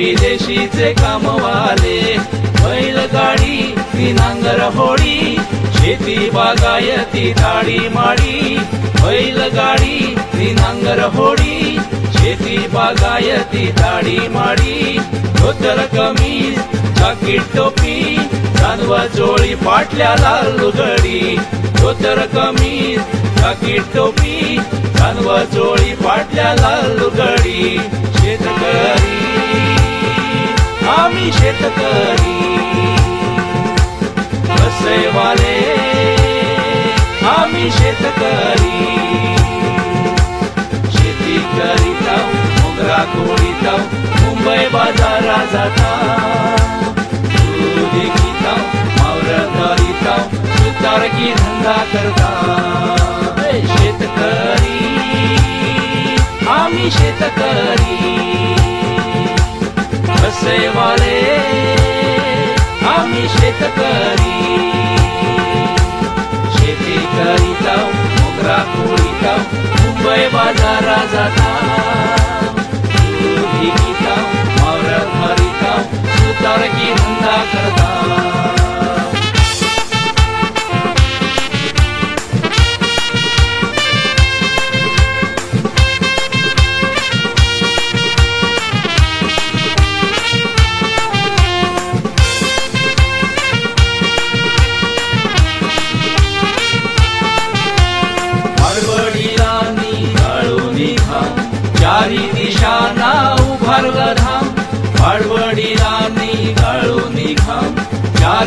विदेशीचे कामवाले बैलगाडी गाडी नांगर होळी शेती बागायती धाडी माडी बैलगाडी गाडी नांगर होळी शेती बागायती धाडी माडी धोतर कमी जाकीट टोपी खनवा चोळी पाटल्या लाल लुगडी धोतर कमी जाकीट टोपी खनवा चोळी पाटल्या लाल लुगडी शेतकरी आम्ही शेतकरी. कसेवाले आम्ही शेतकरी. शेती करीता मोगरा कोळीता मुंबई बाजारा जाता. धंदा करता. शेतकरी आम्ही शेतकरी. कसेवाले आम्ही शेतकरी. शेती करीता मोगरा कोळीता मुंबई बाजारा जाता गीता मावर भरिता सुतार की धंदा करता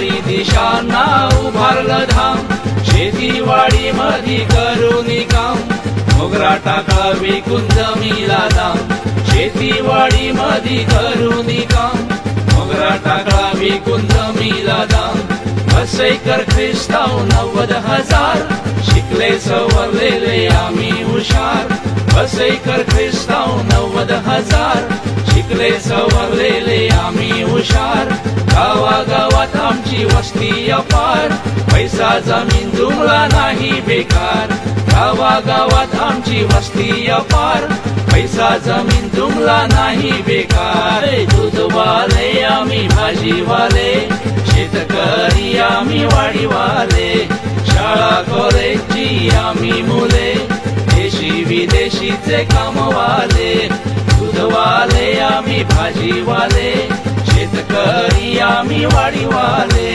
चारी दिशांना उभारलं धाम. शेतीवाडी मधी करून काम. मोगरा टाका विकून जमीला दाम. शेतीवाडी मधी करून काम. मोगरा टाका विकून जमीला दाम. बसेकर ख्रिस्ताव नव्वद हजार. शिकले सवरलेले आम्ही हुशार. बसेकर ख्रिस्ताव नव्वद हजार. शिकले सवरलेले आम्ही हुशार. गावागावात आमची वस्ती अपार. पैसा जमीन जुमला नाही बेकार. गावागावात आमची वस्ती अपार. पैसा जमीन जुमला नाही बेकार. दूधवाले आम्ही भाजीवाले. शेतकरी आम्ही वाडीवाले. शाळा कॉलेजची आम्ही मुले. देशी विदेशीचे कामवाले. दूधवाले आम्ही भाजीवाले शेतकरी आम्ही वाडीवाले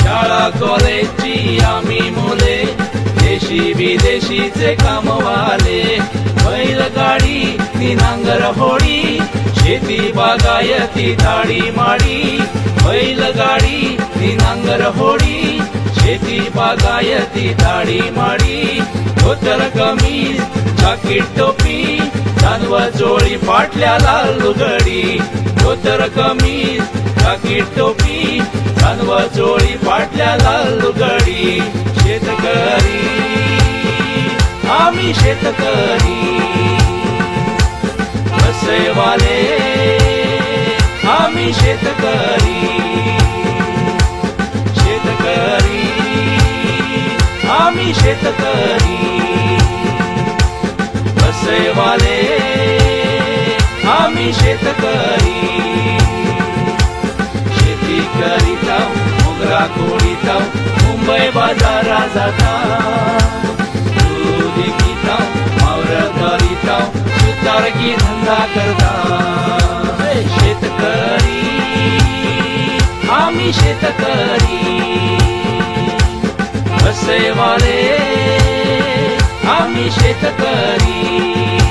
शाळा कॉलेजची आम्ही मुले देशी विदेशीचे कामवाले बैलगाडी ती नांगर होळी शेती बागायती दाडी माडी बैलगाडी ती नांगर होडी शेती बागायती दाडी माडी धोतर कमी जाकीट टोपी जानव चोळी फाटल्या लाल लुगडी धोतर कमी काकी टोपी. जानव चोळी फाटल्या लाल लुगडी शेतकरी. आम्ही शेतकरी. बसेवाले आम्ही शेतकरी. शेतकरी. आम्ही शेतकरी. बसेवाले आम्ही शेतकरी. शेती करीता मोगरा कोळीता मुंबई बाजारा जाता. दूध मावर करीता सुतारकी धंदा करता. शेतकरी आम्ही शेतकरी. बसेवाले आम्ही शेतकरी.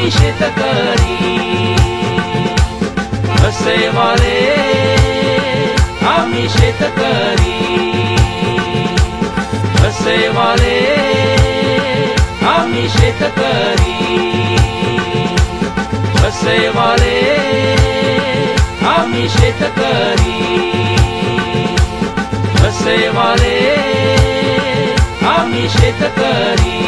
आम्ही शेतकरी बसेवाले आम्ही शेतकरी बसेवाले आम्ही शेतकरी बसेवाले आम्ही शेतकरी बसेवाले आम्ही शेतकरी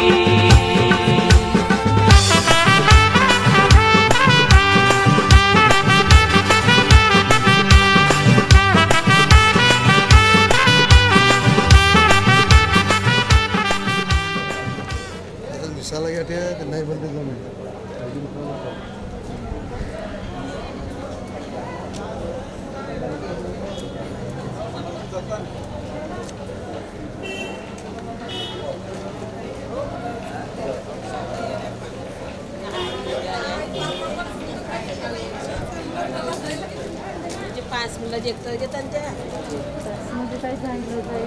पाच मुलं जे घेतात त्या म्हणजे काय सांगितलं जाईल ना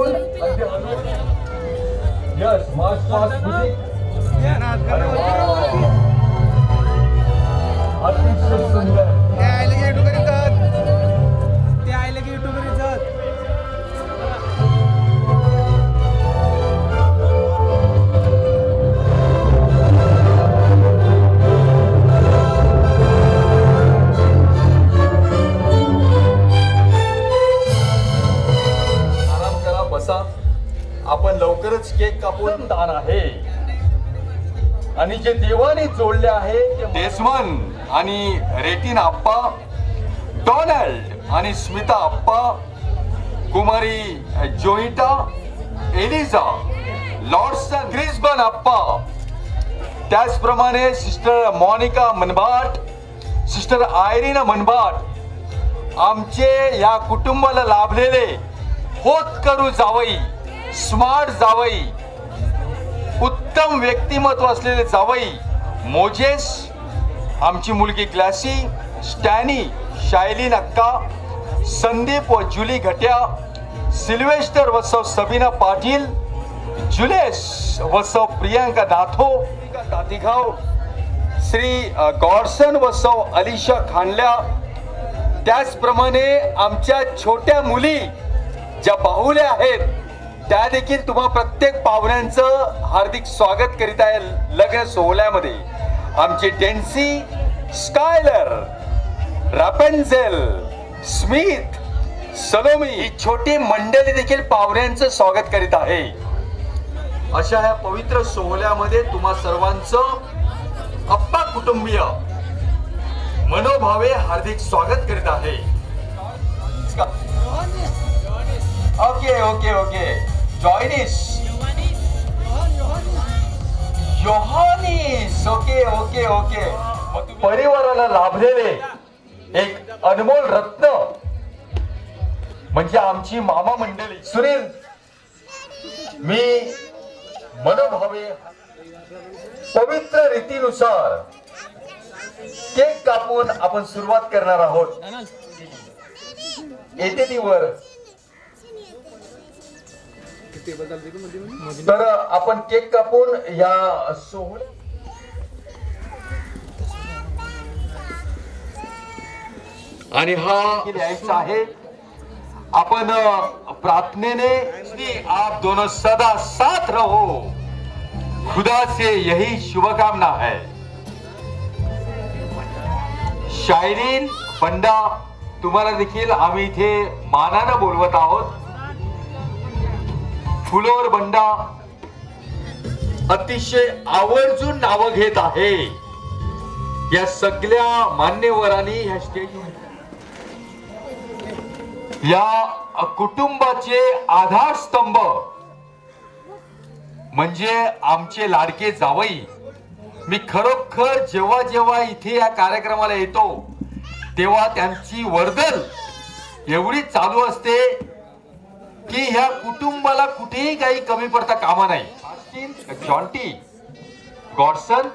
गोल्ड यस मास मास अतिशय सुंदर आपण लवकरच केक कापून दान आहे. आणि जे देवाने जोडले आहे ते देसमन आणि रेटिन आप्पा डोनाल्ड आणि स्मिता आप्पा कुमारी जोइटा एलिझा लॉर्डसन ग्रिस्बन आप्पा. त्याचप्रमाणे सिस्टर मॉनिका मनबाट सिस्टर आयरीना मनबाट आमचे या कुटुंबाला लाभलेले होत करू जावई. स्मार्ट जावई उत्तम व्यक्तिमत्व असलेले जावई मोजेस आमची मुलगी क्लासी स्टॅनी शायलीन अक्का संदीप व जुली घट्या सिल्वेस्टर वसव सबीना पाटील जुलेस वसव प्रियांका दाथो तातिगाव श्री गॉडसन वसव अलिशा खांडल्या त्याचप्रमाणे आमच्या छोट्या मुली ज्या बाहुल्या आहेत त्या देखील तुम्हा प्रत्येक पाहुण्यांचं हार्दिक स्वागत करीत आहे लग्न सोहळ्यामध्ये. आमची डेन्सी स्कायलर रापेन्झेल स्मिथ सलोमी ही छोटी मंडळी देखील पाहुण्यांचं स्वागत करीत आहे. अशा ह्या पवित्र सोहळ्यामध्ये तुम्हा सर्वांचं अप्पा कुटुंबीय मनोभावे हार्दिक स्वागत करीत आहे. Okay okay okay Johannes. Johannes okay okay okay परिवाराला लाभलेले एक अनमोल रत्न. म्हणजे आमची मामा मंडळी सुनील. मी मनोभावे पवित्र रीतीनुसार केक कापून आपण सुरुवात करणार आहोत. येते ती वर तर आपण केक कापून या सोहळ्या आणि हा लिहायचा आहे. आपण प्रार्थनेने आप दोनों सदा साथ रहो. खुदा से यही शुभकामना है. शायरीन बंडा तुम्हाला देखील आम्ही इथे मानानं बोलवत आहोत. फुलोर बंडा. अतिशय आवर्जून नावं घेत आहे. या सगळ्या मान्यवरांनी ह्या स्टेज या कुटुंबाचे आधारस्तंभ. म्हणजे आमचे लाडके जावई मी खरोखर जेव्हा जेव्हा इथे या कार्यक्रमाला येतो तेव्हा त्यांची वर्दल एवढी चालू असते की ह्या कुटुंबाला कुठेही काही कमी पडता कामा नाही. जॉन्टी गॉडसन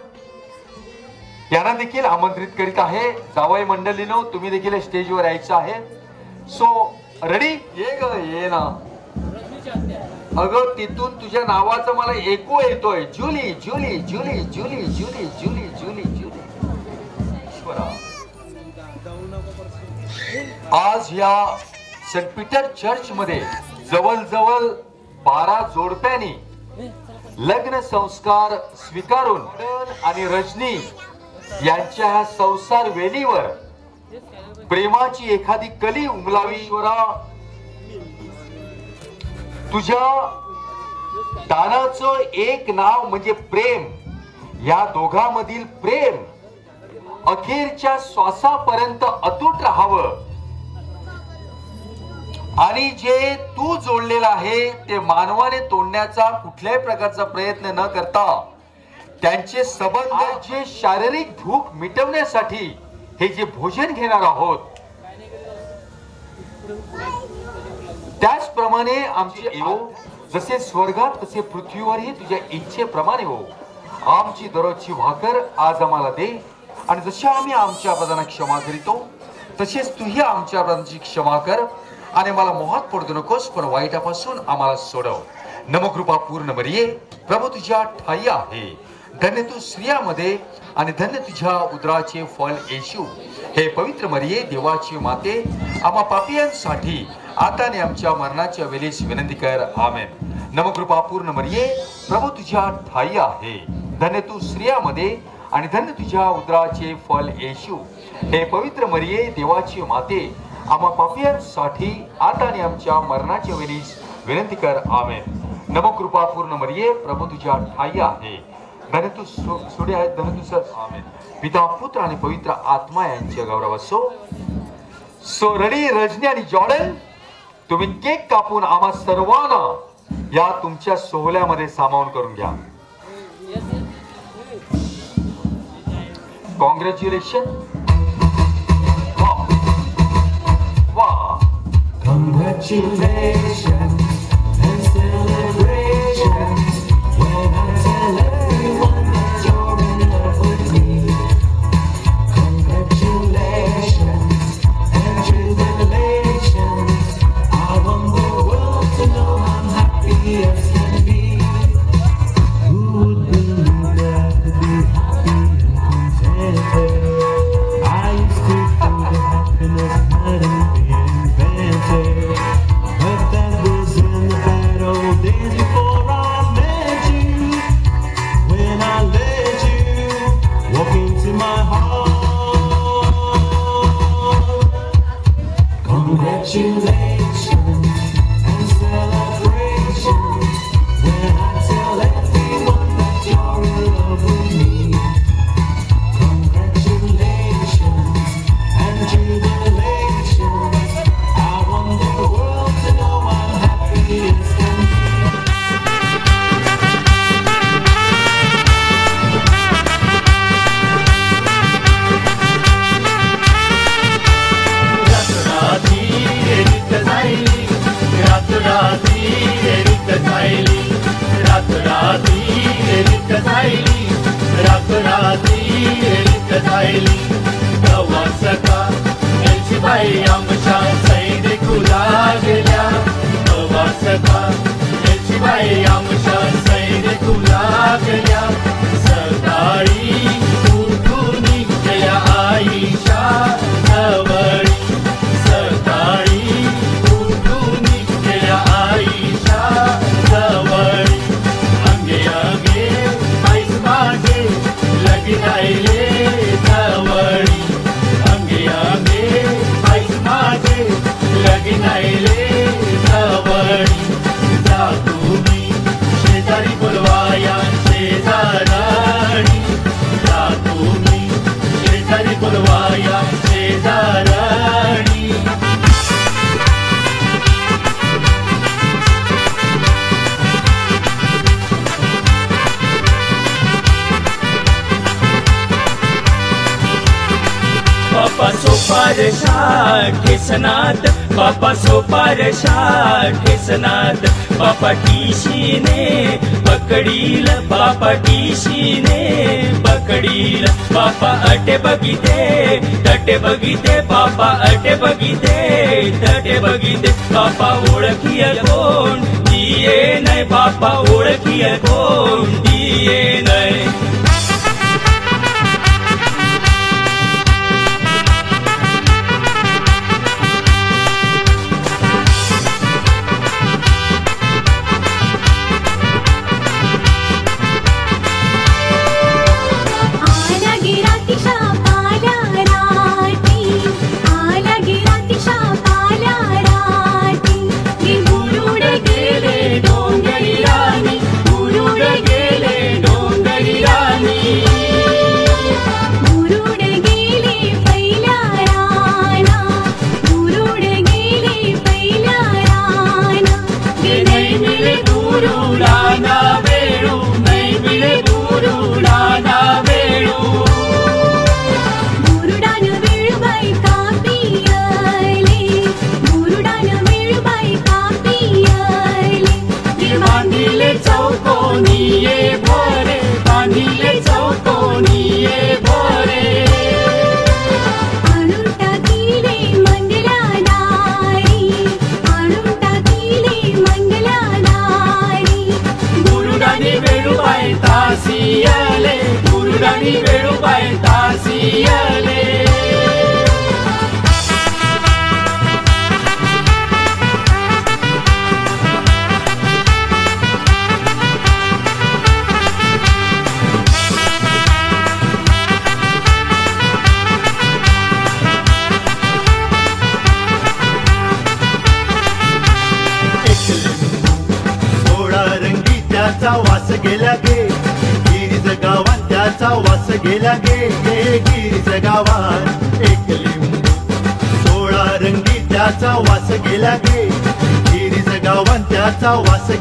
यांना देखील आमंत्रित करीत आहे. जावई मंडळीनो तुम्ही देखील स्टेजवर यायचं आहे. सो रेडी ये ग ये ना. अगं तिथून तुझ्या नावाचं मला ऐकू येतोय. जुली जुली जुली जुली जुली जुली जुली जुली. आज या सेंट पीटर चर्च मध्ये जवळजवळ बारा जोडप्यांनी लग्न संस्कार स्वीकारून आणि रजनी यांच्या ह्या संसार वेलीवर प्रेमाची एखादी कली उमलावीश्वरा तुझ्या दानाचं एक नाव म्हणजे प्रेम. या दोघांमधील प्रेम अखेरच्या श्वासापर्यंत अतूट राहावं. आणि जे तू जोडलेलं आहे ते मानवाने तोडण्याचा कुठल्याही प्रकारचा प्रयत्न न करता त्यांचे संबंध जे शारीरिक भूक मिटवण्यासाठी हे जे भोजन घेणार आहोत त्याचप्रमाणे आमचे येऊ जसे स्वर्गात तसे पृथ्वीवरही तुझ्या इच्छेप्रमाणे हो. आमची दररोजची भाकर आज आम्हाला दे. आणि जशी आम्ही आमच्या प्रधाना क्षमा करीतो तसेच तूही आमच्या प्रधानाची क्षमा कर. आणि मला मोहात पडू नकोस पण वाईटापासून आम्हाला सोडव. नमकृपा पूर्ण मरिये प्रभू तुझ्या ठाई आहे. धन्य तू स्त्रियामध्ये आणि धन्य तुझ्या उदराचे फल येशू. हे पवित्र मरिये देवाची माते आम्हा पापियांसाठी आता आमच्या मरणाच्या वेळेस विनंती कर. आमेन. नमकृपा पूर्ण मरिये प्रभू तुझ्या ठाई आहे. धन्य तू स्त्रियामध्ये आणि धन्य तुझ्या उदराचे फल येशू. हे पवित्र मरिये देवाची माते आम्हा पापियांसाठी आता आणि आमच्या मरणाच्या वेळीस विनंती कर आमे नमकृपा पूर्ण मरिये प्रभू तुझ्या ठाई आहे. धन तू सो- सोडे आहेत धन्य तू सर पिता पुत्र आणि पवित्र आत्मा यांचे गौरव असो सो रडी रजनी आणि जॉर्डन तुम्ही केक कापून आम्हा सर्वांना या तुमच्या सोहळ्यामध्ये सामावून करून घ्या. कॉंग्रॅच्युलेशन वा Congratulations केसनाथ बापा सोपार केसनाथ बापा टीशीने पकडील बापा टीशीने पकडील बापा अटे बघिते तटे बघिते बापा अटे बघिते तटे बघिते बापा ओळखी कोण? दिये नाही बापा ओळखी कोण? दिये नाही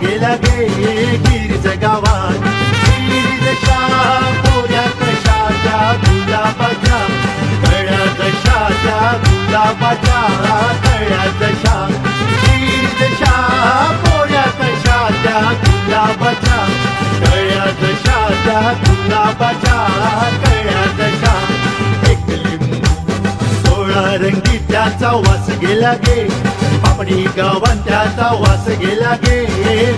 गेला गे गिरीज गावात. गिरीजच्या पोऱ्या कशाच्या गुलाबाच्या. कळ्या जशाच्या गुलाबाच्या. कळ्या जशा गिरीजच्या पोऱ्या कशाच्या गुलाबाच्या. कळ्या जशाच्या गुलाबाच्या. कळ्या जशा एक लिंबू सोळा रंगी त्याचा वास गेला गे. पापडी गावात त्याचा वास गेला गे.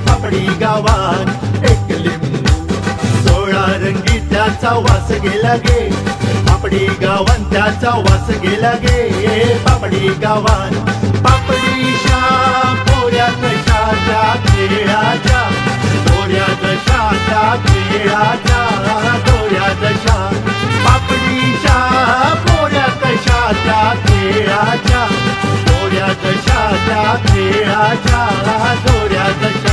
पापडी गावात एक लिंबू सोळा रंगी त्याचा वास गेला गे. पापडी गावात त्याचा वास गेला गे. पापडी गावात पापडीच्या कोऱ्या कशाच्या खेळाच्या कोऱ्या कशाच्या खेळाच्या कोऱ्या कशा पापडीच्या कोऱ्या कशाच्या खेळाच्या गोऱ्या कशाच्या खेळाच्या गोऱ्या कशा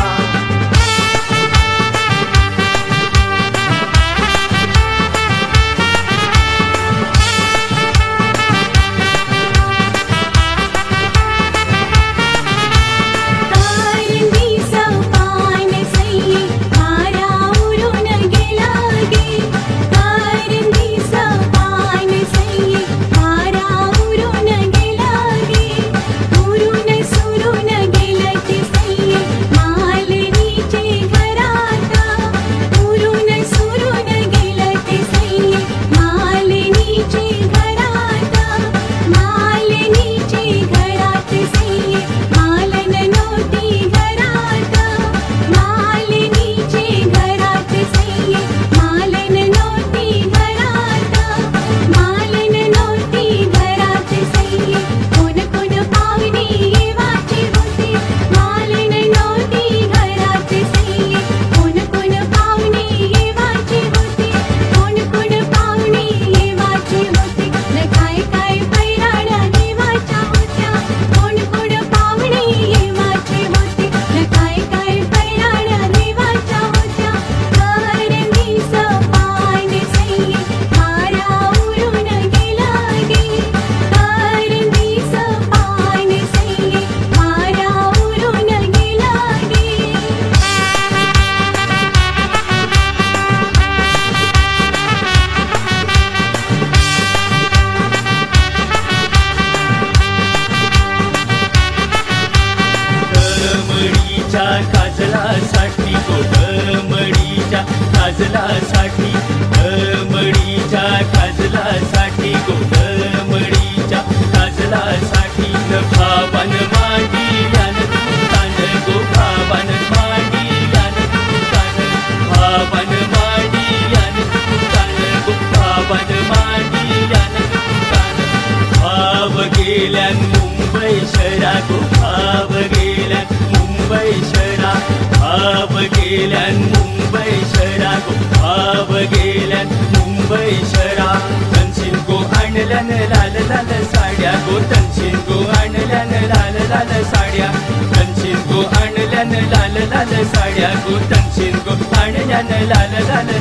मुंबई शहरा गो भाव गेल्यान मुंबई शहरा भाव गेल्यान मुंबई शहरा गो भाव गेल्यान मुंबई शहरा तनशीन गो आणल्यान लाल लाल साड्या गो तनशीन गो आणल्यान लाल लाल साड्या तनशीन गो आणल्यान लाल लाल साड्या गो तनशीन गो आणल्यान लाल लाल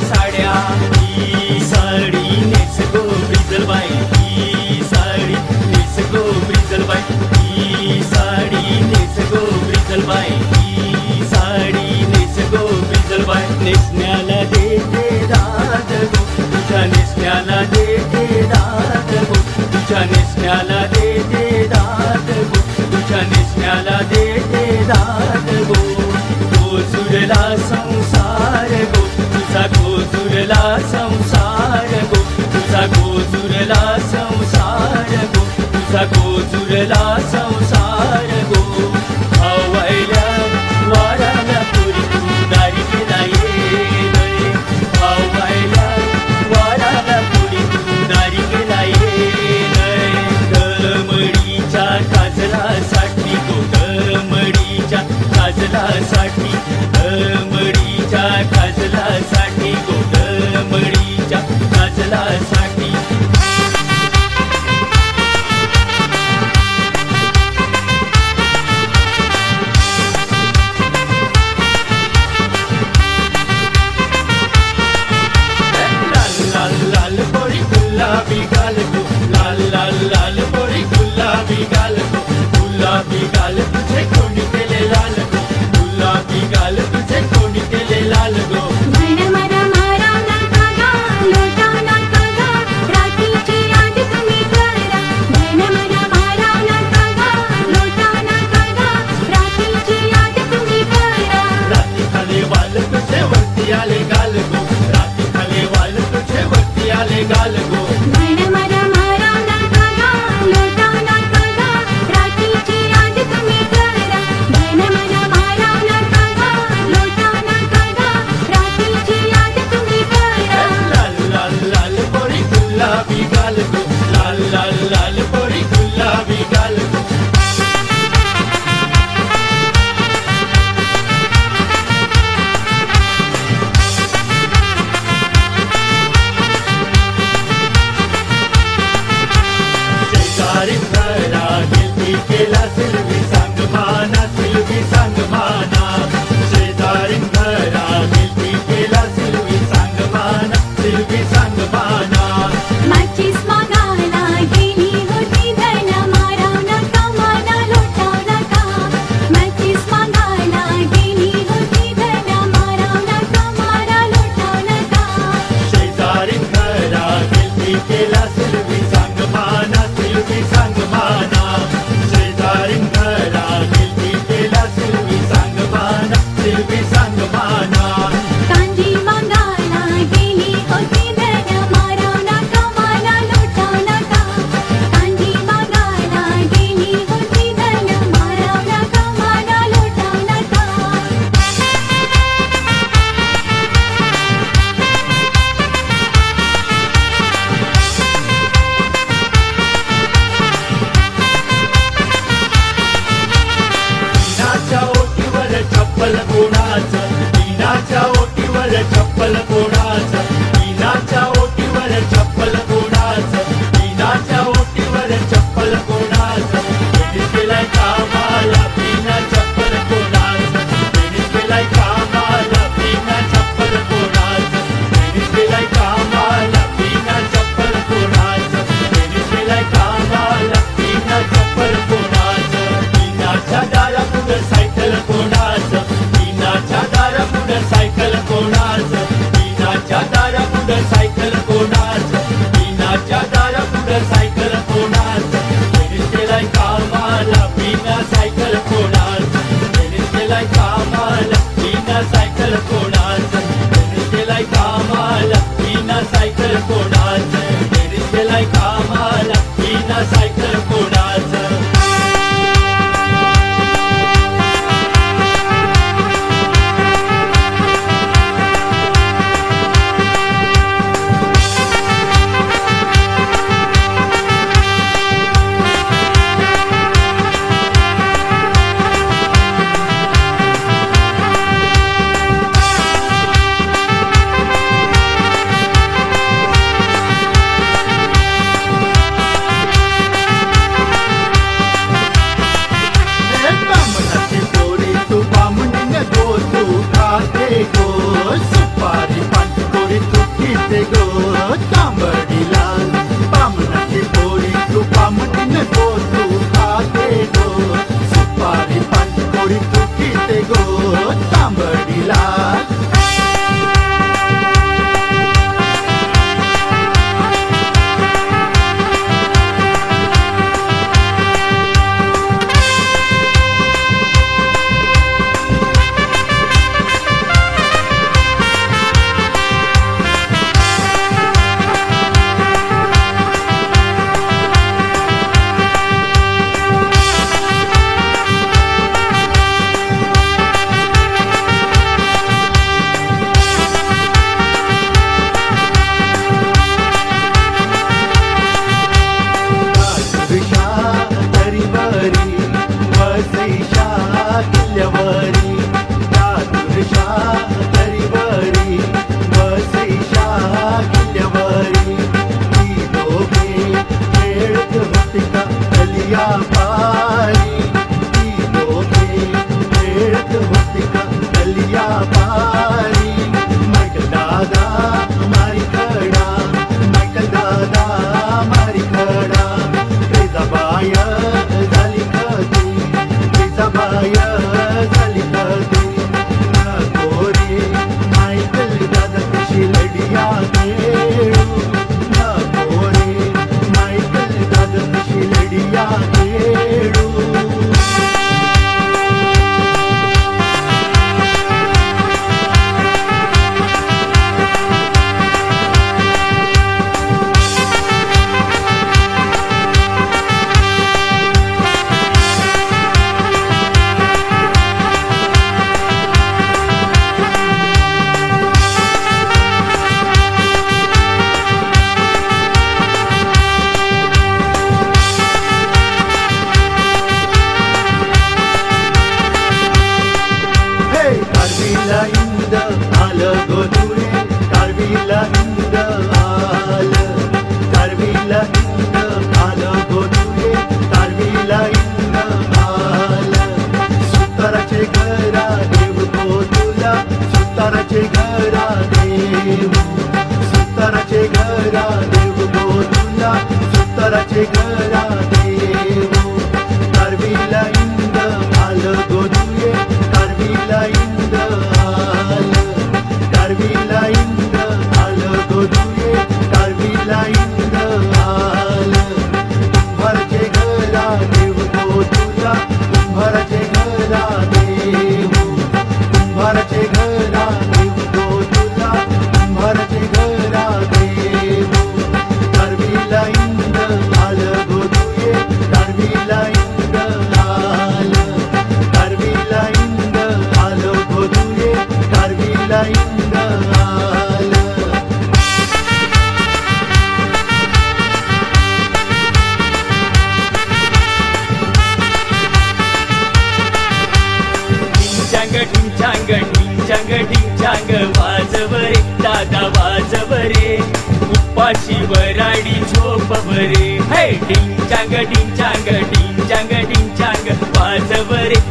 नाच गर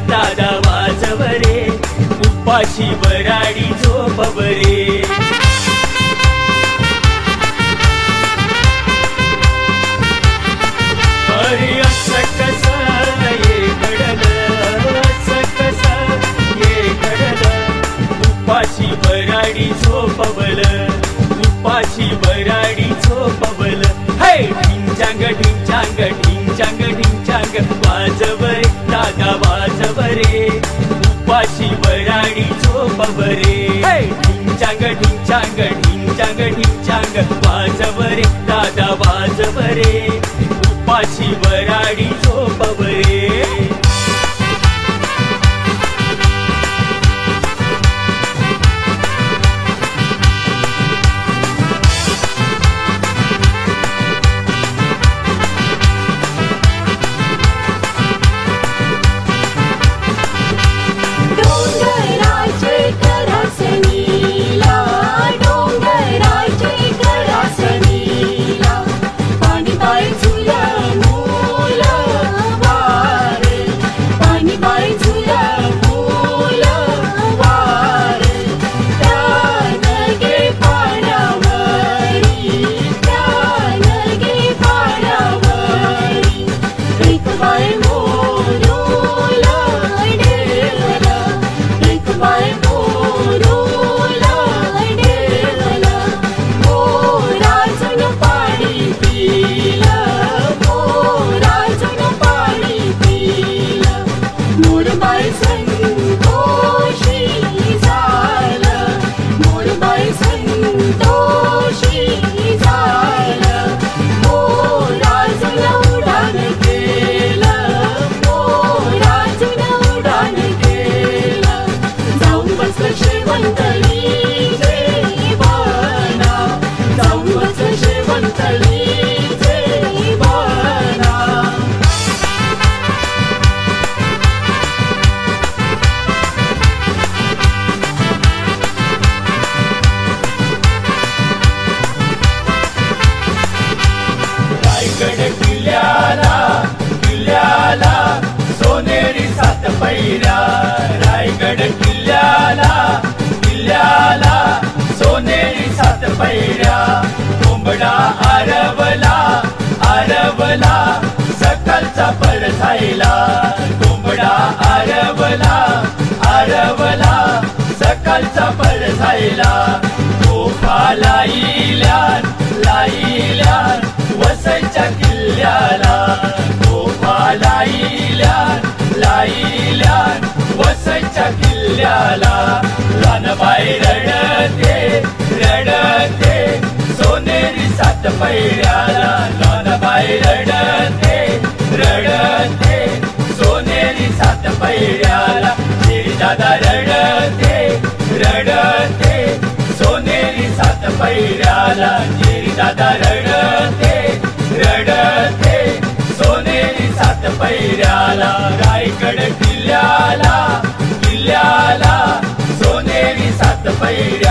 दारेपा वरा जोपरे ढिंचांग ढिंचांग ढिंचांग वाजव दादा वाजव रे उपाशी वराणी झोप बरे ढिंचांग ढिंचांग ढिंचांग ढिंचांग वाजव रे दादा वाजव रे उपाशी दर्याला रानबाई रडते रडते सोनेरी सात पैऱ्याला रानबाई रडते रडते सोनेरी सात पैऱ्याला दादा रडते रडते सोनेरी सात पैऱ्याला दादा रडते रडते सोनेरी सात पैऱ्याला रायगड किल्ल्याला Israel.